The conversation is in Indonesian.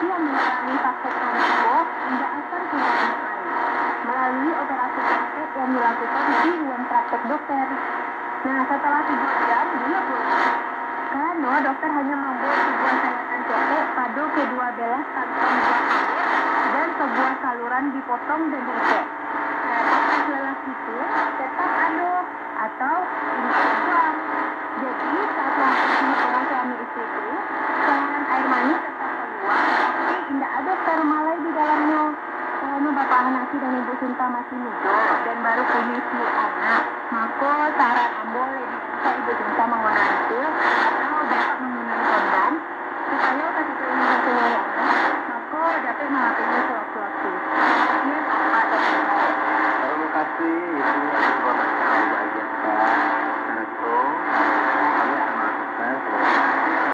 Yang mengalami vasektomisme tidak akan kehilangan air melalui operasi praktek yang dilakukan di ruang praktek dokter. Nah, setelah tujuh jam, dia pulang. Karena dokter hanya membuat sebuah sayatan copek pada kedua belah kantong dan sebuah saluran dipotong dan diikat. Nah, lelaki itu tetap aduk atau nasi dan Ibu Sinta masih muda dan baru punya si anak, maka saran boleh bisa Ibu Sinta menggunakan itu, atau dapat menggunakan korban. Supaya ketika ini mempunyai anak, maka dapat mengapinya sewaktu-waktu. Ini iya, apa Terima kasih.